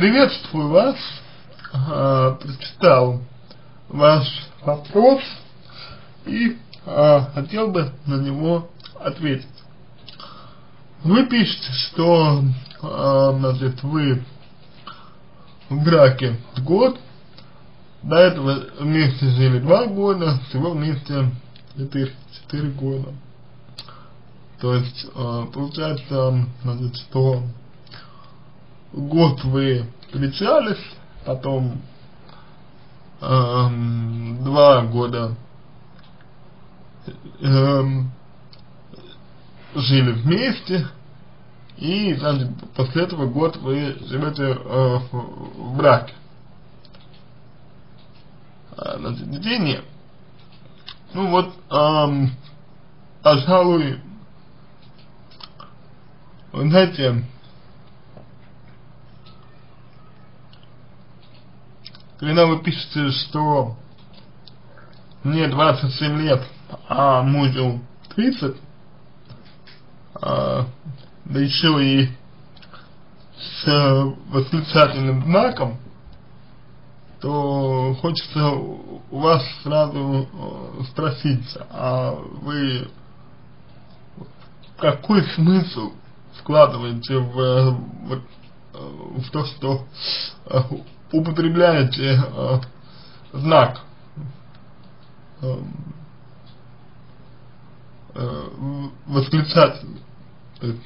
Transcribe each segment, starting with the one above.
приветствую вас, э, прочитал ваш вопрос и э, хотел бы на него ответить. Вы пишете, что э, значит, вы в браке год, до этого вместе жили два года, всего вместе 4, 4 года. То есть, э, получается, значит, что год вы встречались, потом э, два года э, жили вместе, и значит, после этого год вы живете э, в, в браке. А, значит, детей нет. Ну вот, эм, пожалуй, вы знаете, когда вы пишете, что мне 27 лет, а мужу 30, а, да еще и с восклицательным знаком, то хочется у вас сразу э, спросить, а вы какой смысл вкладываете в, в, в то, что э, употребляете э, знак э, э, восклицательный? То есть,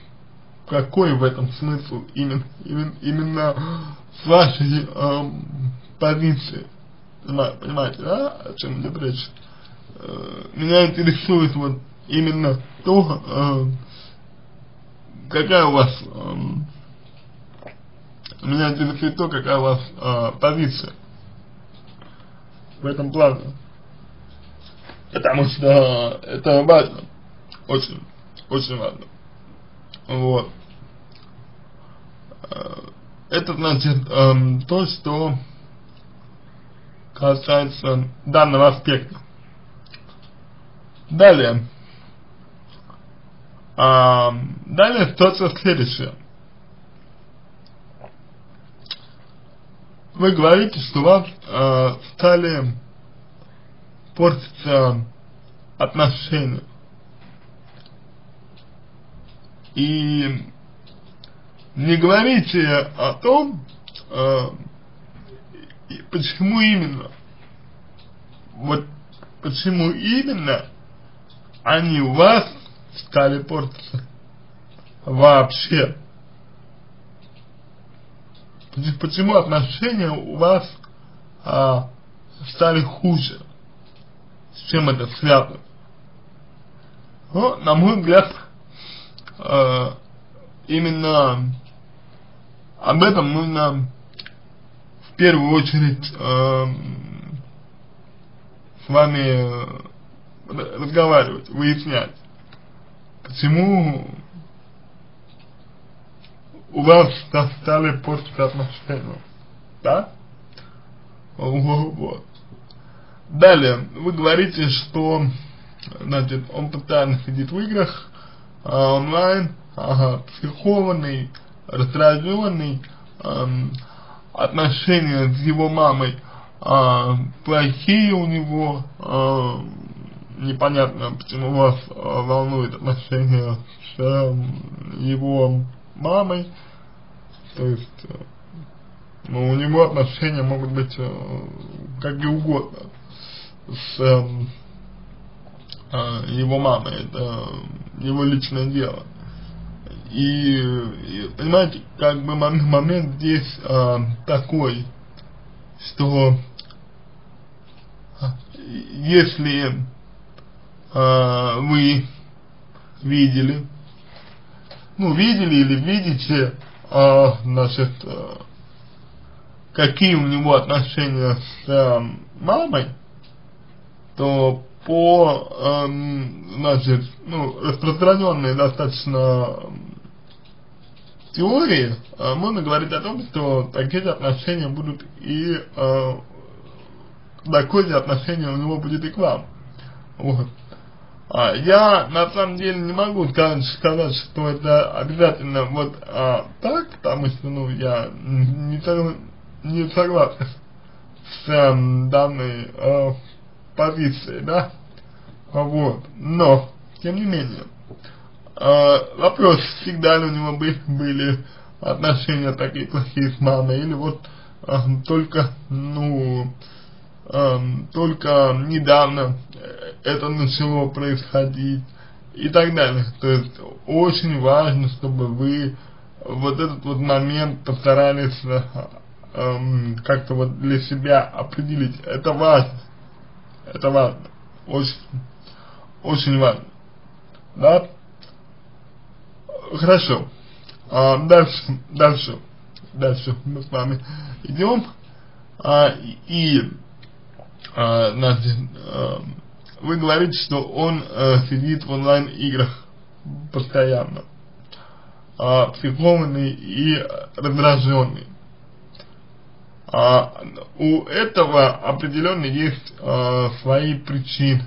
какой в этом смысл именно, именно, именно с вашей э, позиции? Понимаете, да, о чем идет речь? Э, меня интересует вот именно то, э, какая у вас, э, меня интересует то, какая у вас э, позиция в этом плане. Потому что это важно, очень, очень важно. Вот. Э, это значит эм, то, что касается данного аспекта. Далее. Эм, далее ситуация следующая. Вы говорите, что у вас э, стали портиться отношения и не говорите о том, э, почему именно, вот почему именно они у вас стали портиться вообще. Почему отношения у вас а, стали хуже? С чем это связано? Ну, на мой взгляд, э, именно об этом нужно в первую очередь э, с вами э, разговаривать, выяснять, почему у вас стали портиться отношения, да? Вот. Далее, вы говорите, что значит, он постоянно сидит в играх, а, онлайн, ага, психованный, раздраженный, эм, отношения с его мамой э, плохие у него, э, непонятно, почему вас э, волнует отношения с э, его мамой, то есть, э, ну, у него отношения могут быть э, как и угодно с э, э, его мамой, это его личное дело. И, и понимаете, как бы момент здесь э, такой, что если э, вы видели, ну, видели или видите, э, значит, э, какие у него отношения с э, мамой, то по, эм, значит, ну, распространенной достаточно теории, э, можно говорить о том, что такие же отношения будут и э, такое же отношение у него будет и к вам. Вот. А, я на самом деле не могу сказать, сказать что это обязательно вот а, так, потому что ну я не, не согласен с э, данной э, позицией, да, вот, но, тем не менее, э, вопрос, всегда ли у него были, были отношения такие плохие с мамой, или вот э, только, ну, э, только недавно это начало происходить и так далее. То есть очень важно, чтобы вы вот этот вот момент постарались эм, как-то вот для себя определить. Это важно. Это важно. Очень, очень важно. Да? Хорошо. А, дальше, дальше, дальше мы с вами идем. А, и, а, значит, а, вы говорите, что он а, сидит в онлайн играх постоянно. А, психованный и раздраженный а, у этого определенно есть а, свои причины,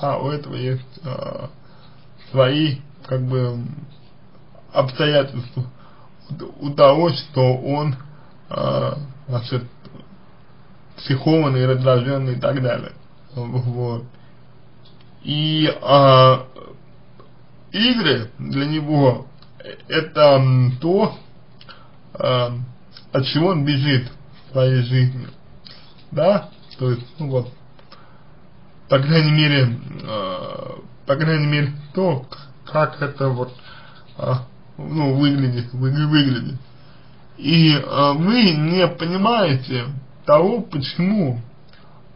а у этого есть а, свои как бы обстоятельства. У того, что он а, значит, психованный, раздраженный и так далее. Вот. И а, игры для него это то, а, от чего он бежит своей жизни. Да? То есть, ну вот, по крайней мере, э, по крайней мере, то, как это вот, э, ну, выглядит, вы, выглядит. И э, вы не понимаете того, почему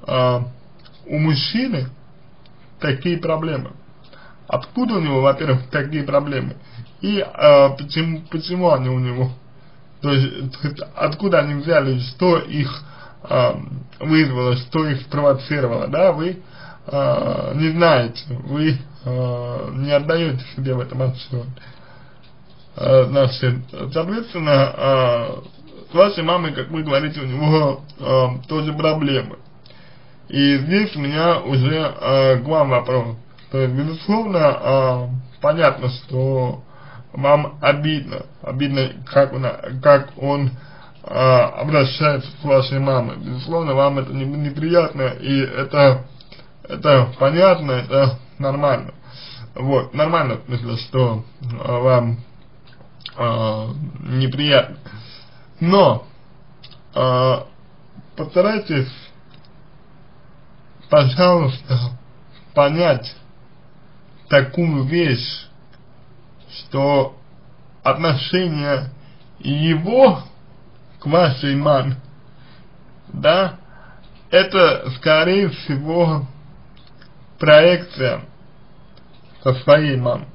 э, у мужчины такие проблемы. Откуда у него, во-первых, такие проблемы? И э, почему, почему они у него то есть, откуда они взяли, что их э, вызвало, что их спровоцировало, да, вы э, не знаете, вы э, не отдаете себе в этом отчет. Э, значит, соответственно, э, с вашей мамой, как вы говорите, у него э, тоже проблемы. И здесь у меня уже э, вам вопрос. То есть, безусловно, э, понятно, что вам обидно, обидно, как он, как он а, обращается с вашей мамой. Безусловно, вам это не, неприятно, и это, это понятно, это нормально. Вот, нормально, в смысле, что а, вам а, неприятно. Но, а, постарайтесь, пожалуйста, понять такую вещь, что отношение его к вашей маме, да, это скорее всего проекция со своей мамой.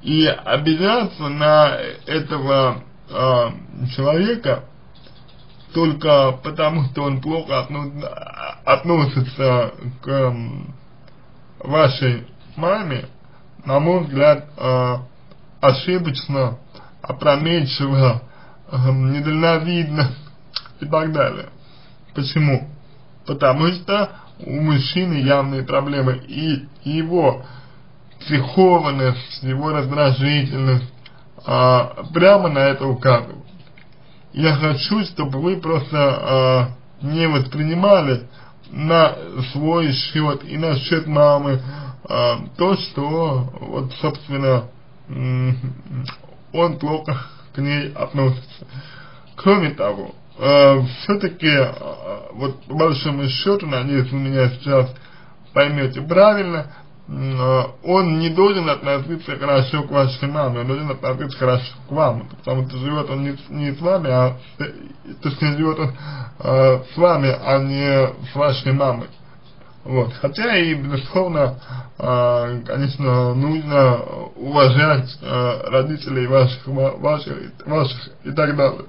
И обижаться на этого э, человека только потому, что он плохо относится к э, вашей маме, на мой взгляд, э, ошибочно, опрометчиво, э, недальновидно и так далее. Почему? Потому что у мужчины явные проблемы, и его психованность, его раздражительность а, прямо на это указывают. Я хочу, чтобы вы просто а, не воспринимали на свой счет и на счет мамы а, то, что вот собственно он плохо к ней относится. Кроме того, э, все-таки, э, вот по большому счету, надеюсь, вы меня сейчас поймете правильно, э, он не должен относиться хорошо к вашей маме, он должен относиться хорошо к вам, потому что живет он не, не с вами, а точнее живет он э, с вами, а не с вашей мамой. Вот. Хотя и, безусловно, э, конечно, нужно уважать э, родителей ваших, ваших, ваших и так далее.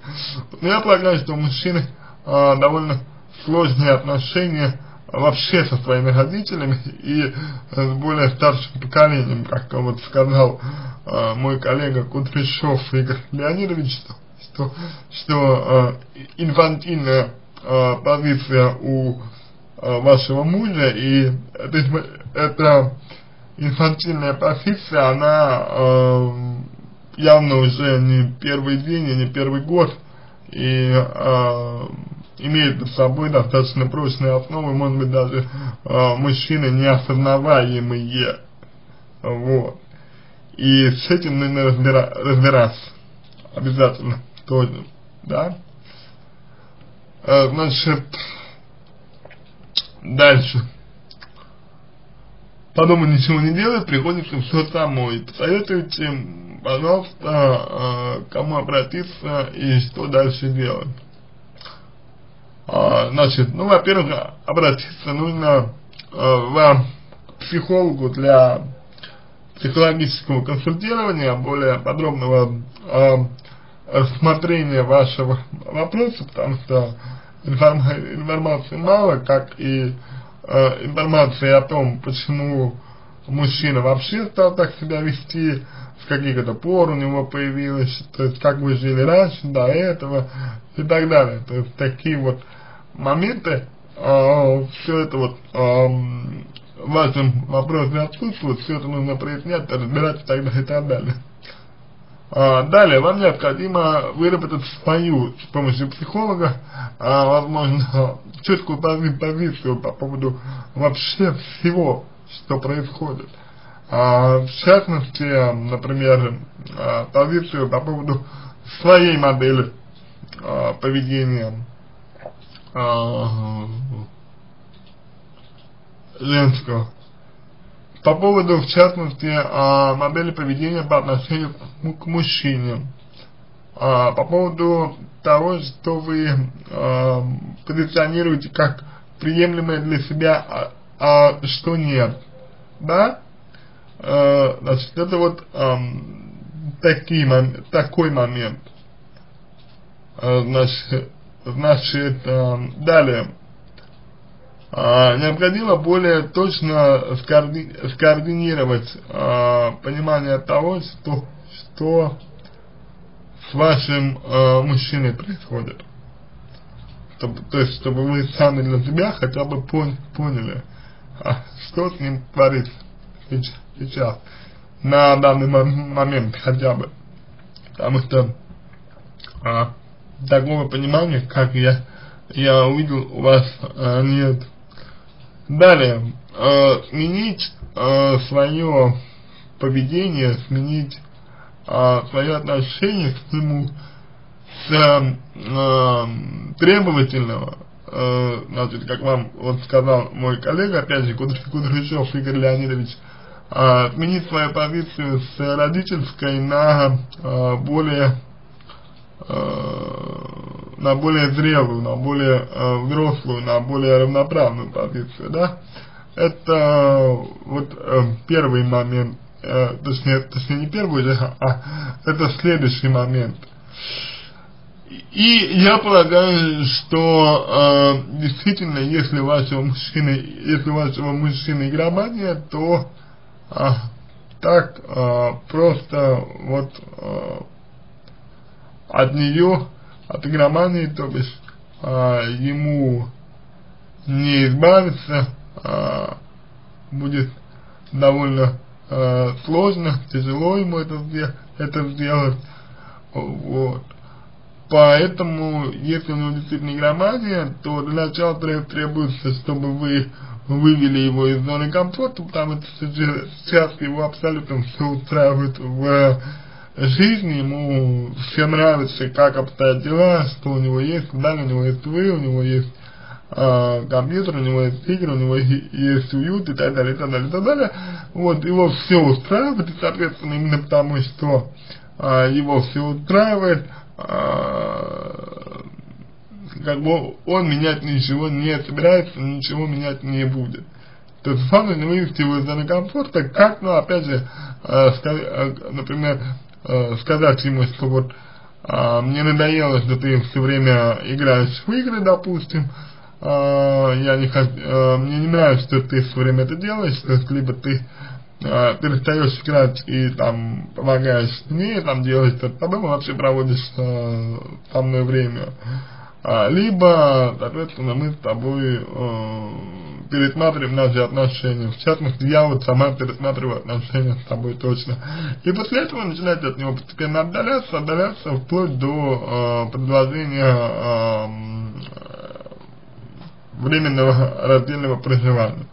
Но я полагаю, что у мужчины э, довольно сложные отношения вообще со своими родителями и с более старшим поколением, как вот сказал э, мой коллега Кудряшов Игорь Леонидович, что, что, что э, инфантильная э, позиция у Э, вашего мужа, и это, это инфантильная позиция, она э, явно уже не первый день и не первый год, и э, имеет под собой достаточно прочные основы, может быть даже э, мужчины неосознаваемые, вот. И с этим нужно разбира разбираться, обязательно, тоже, да. Э, значит, дальше. По дому ничего не делать, приходится все самой. Посоветуйте, пожалуйста, э, кому обратиться и что дальше делать. А, значит, ну, во-первых, обратиться нужно э, к психологу для психологического консультирования, более подробного э, рассмотрения вашего вопроса, потому что информа информации мало, как и э, информации о том, почему мужчина вообще стал так себя вести, с каких это пор у него появилось, то есть как вы жили раньше, до этого и так далее. То есть такие вот моменты, э, все это вот э, в вашем вопросе отсутствует, все это нужно прояснять, разбирать и так далее и так далее. А, далее, вам необходимо выработать свою с помощью психолога, а, возможно, четкую позицию по поводу вообще всего, что происходит. А, в частности, например, а, позицию по поводу своей модели а, поведения а, женского. По поводу, в частности, а, модели поведения по отношению к, мужчине. А, по поводу того, что вы а, позиционируете как приемлемое для себя, а, что нет. Да? А, значит, это вот такие, такой момент. А, значит, значит а, далее а, необходимо более точно скоорди скоординировать а, понимание того, что, что с вашим а, мужчиной происходит. Чтобы, то есть, чтобы вы сами для себя хотя бы пон поняли, а, что с ним творится сейчас, на данный момент хотя бы. Потому что такого понимания, как я, я увидел, у вас а, нет. Далее, э, сменить э, свое поведение, сменить э, свое отношение к нему с э, требовательного, э, значит, как вам вот сказал мой коллега, опять же, Кудряшов Игорь Леонидович, э, сменить свою позицию с родительской на э, более э, на более зрелую, на более э, взрослую, на более равноправную позицию, да, это вот э, первый момент, э, точнее, точнее не первый, а это следующий момент. И я полагаю, что э, действительно, если вашего мужчины, если вашего мужчины игромания, то э, так э, просто вот э, от нее от игромании, то бишь а, ему не избавиться а, будет довольно а, сложно, тяжело ему это, это сделать. Вот. Поэтому, если у него действительно игромания, то для начала требуется, чтобы вы вывели его из зоны комфорта, потому что сейчас его абсолютно все устраивает в жизни, ему всем нравится, как обстоят дела, что у него есть, да, у него есть вы, у него есть э, компьютер, у него есть игры, у него есть уют и так далее, и так далее, и так далее. Вот, его все устраивает, и, соответственно, именно потому, что э, его все устраивает, э, как бы он менять ничего не собирается, ничего менять не будет. То есть факт не вывести его из зоны комфорта, как, ну, опять же, э, например, э, сказать ему, что вот э, мне надоело, что ты все время играешь в игры, допустим, э, я не хочу, э, мне не нравится, что ты все время это делаешь, то есть либо ты э, перестаешь играть и там помогаешь мне, там делаешь что-то, потом вообще проводишь э, со мной время. А, либо, соответственно, мы с тобой э, пересматриваем наши отношения. В частности, я вот сама пересматриваю отношения с тобой точно. И после этого начинаете от него постепенно отдаляться, отдаляться, вплоть до э, предложения э, временного раздельного проживания.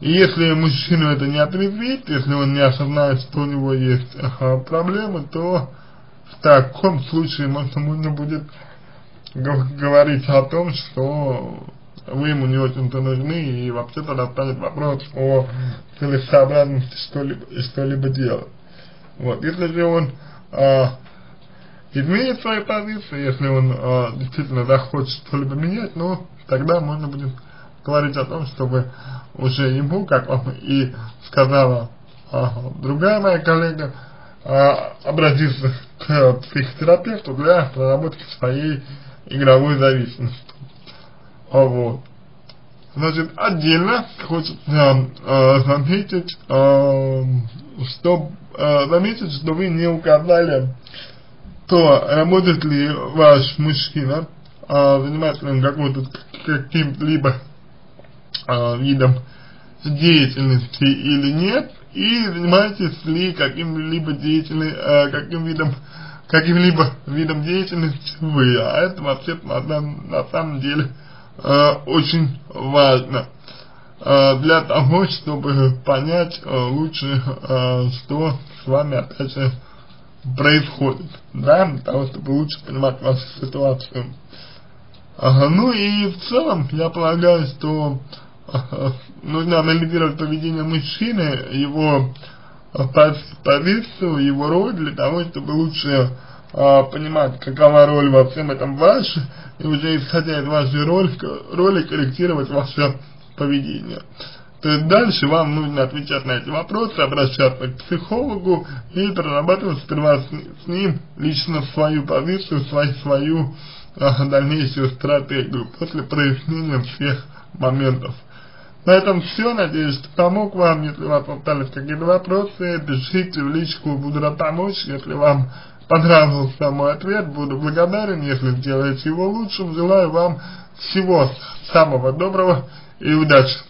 И если мужчину это не отрезвит, если он не осознает, что у него есть э, проблемы, то в таком случае можно, можно будет говорить о том, что вы ему не очень-то нужны, и вообще тогда станет вопрос о целесообразности что-либо что-либо делать. Вот, если же он а, изменит свои позиции, если он а, действительно захочет что-либо менять, ну, тогда можно будет говорить о том, чтобы уже ему, как вам и сказала а, другая моя коллега, а, обратиться к психотерапевту для проработки своей игровой зависимости. А вот. Значит, отдельно хочется э, заметить, э, что э, заметить, что вы не указали то, работает ли ваш мужчина, э, занимается какой-то каким-либо э, видом деятельности или нет, и занимаетесь ли каким-либо деятельным, э, каким видом каким-либо видом деятельности вы, а это вообще на, на самом деле э, очень важно э, для того, чтобы понять э, лучше, э, что с вами опять же происходит, да, для того, чтобы лучше понимать вашу ситуацию. Ага, ну и в целом, я полагаю, что э, нужно анализировать поведение мужчины, его позицию, его роль для того, чтобы лучше а, понимать, какова роль во всем этом ваша, и уже исходя из вашей роли, роли корректировать ваше поведение. То есть дальше вам нужно отвечать на эти вопросы, обращаться к психологу и прорабатывать сперва с, с ним лично свою позицию, свою, свою а, дальнейшую стратегию после прояснения всех моментов. На этом все. Надеюсь, что помог вам. Если у вас остались какие-то вопросы, пишите в личку, буду рад помочь. Если вам понравился мой ответ, буду благодарен, если сделаете его лучшим. Желаю вам всего самого доброго и удачи.